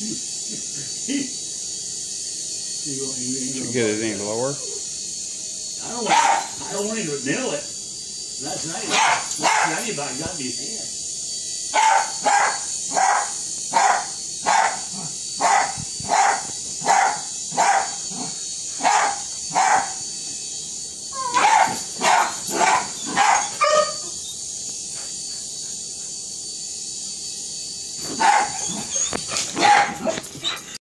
You get it any lower? I don't want, I don't want to nail it. Last night, last night That's about got me his hand.